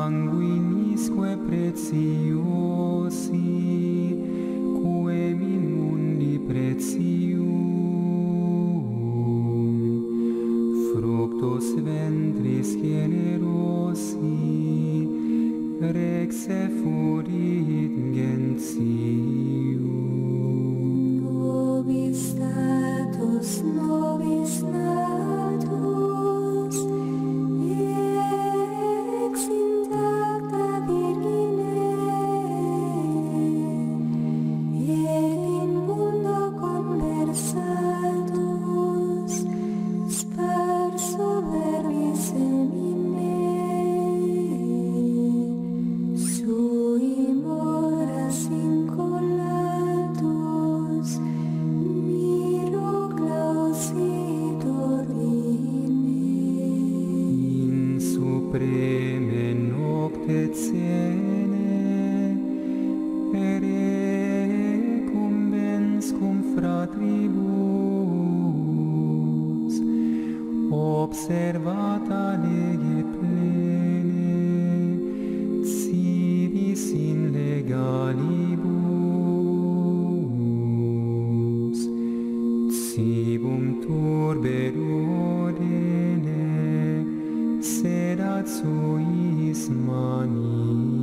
sanguinisque preciosi quem in mundi precium. Fructus ventris generosi rex effurit gentium. Nobis natus nobis natus prime nocte cene cum incumbens cum fratribus observata lege plene civis in legalibus. Cibum turberore zu money.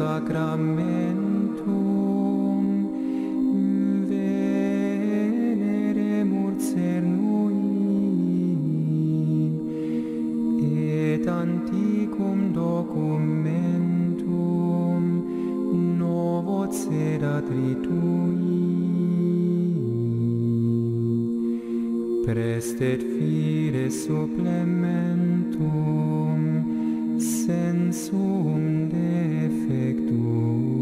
sacramentum veneremur cernui et anticum documentum novo cedat ritui prestet fide supplementum sensum defectum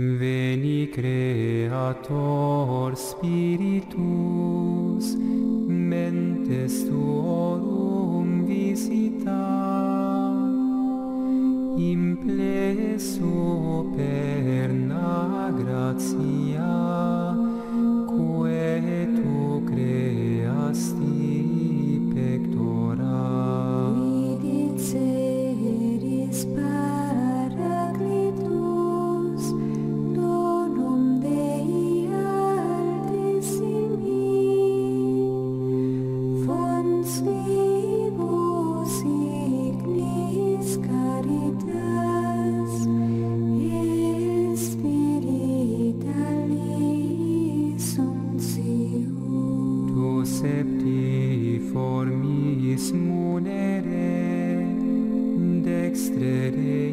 Veni Creator Spiritus, mentes tuorum visita, in plesum munere dextre